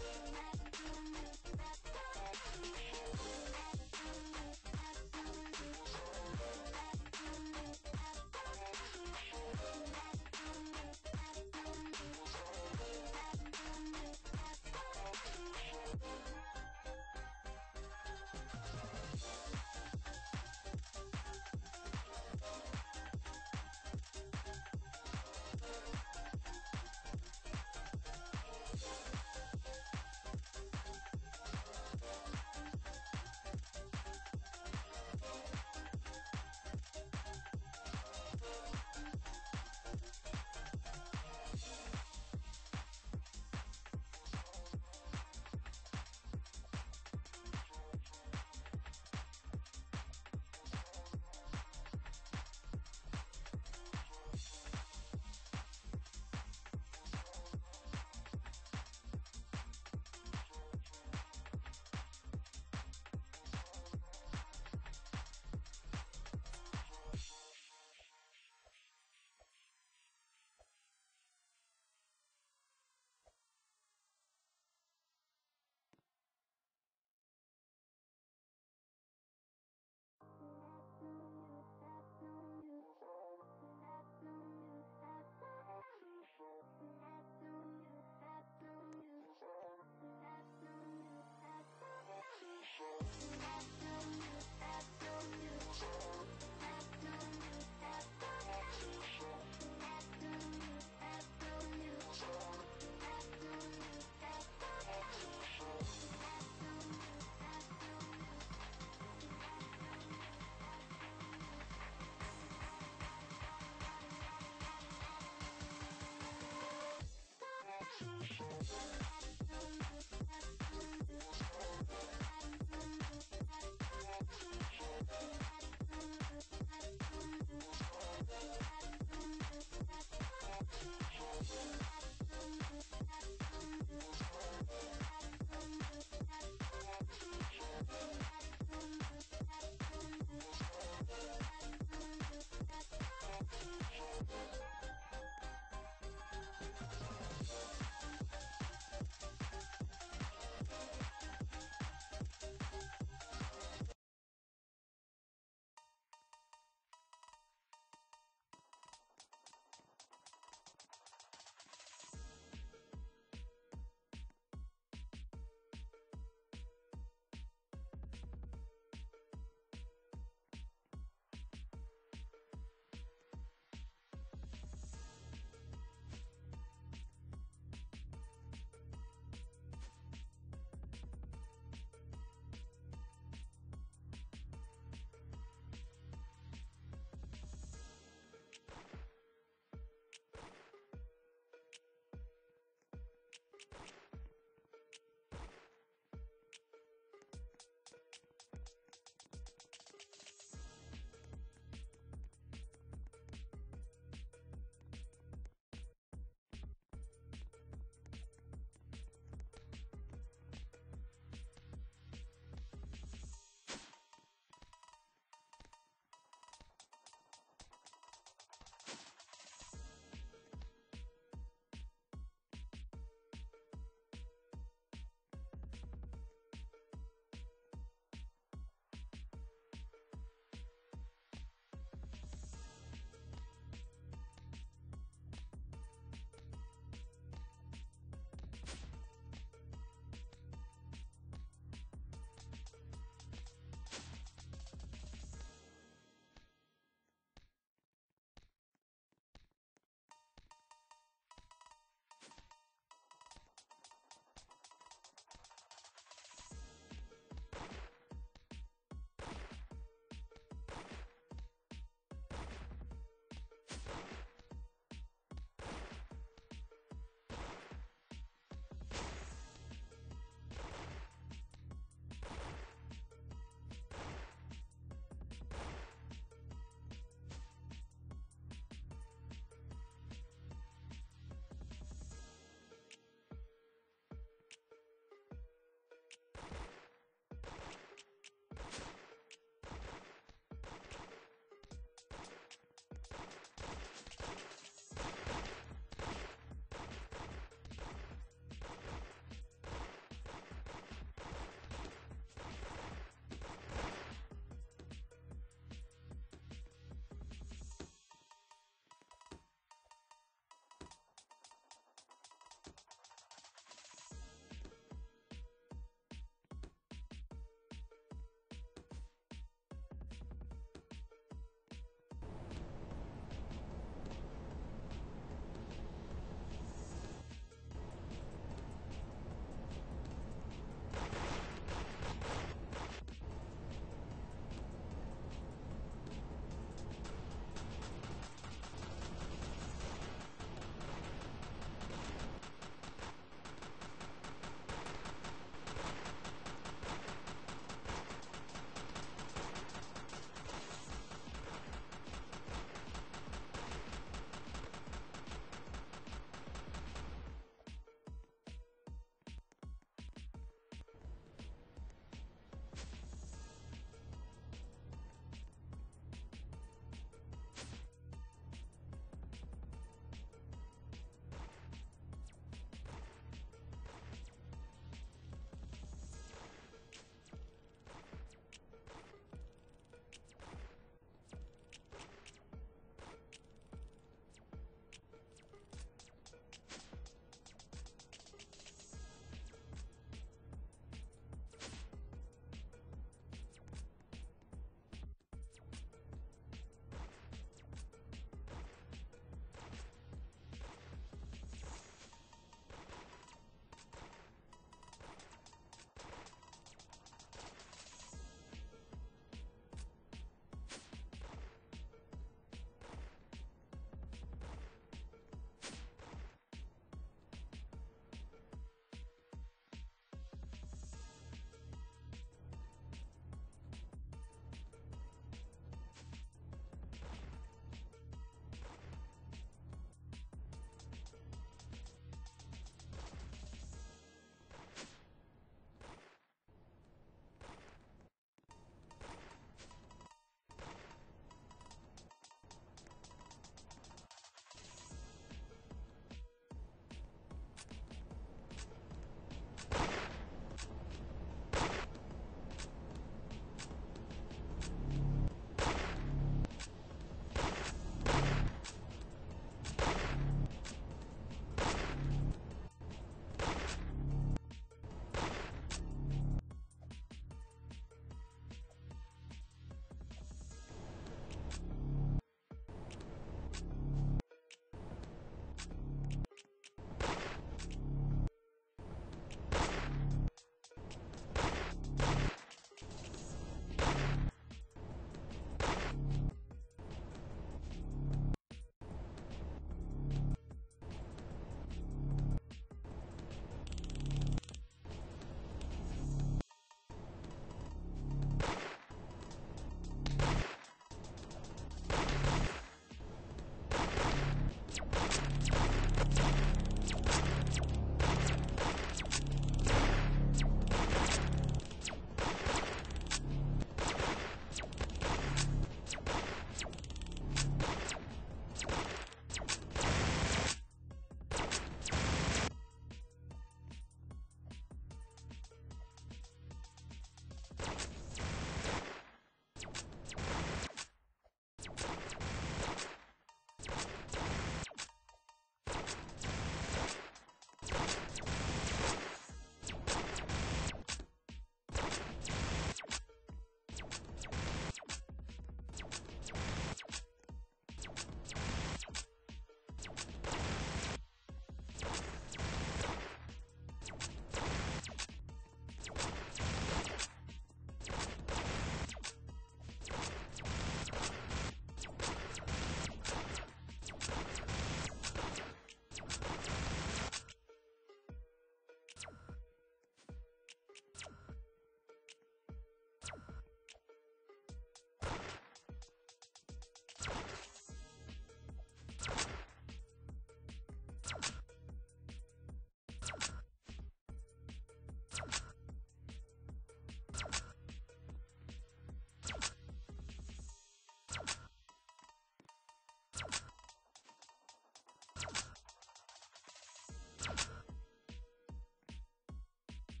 Love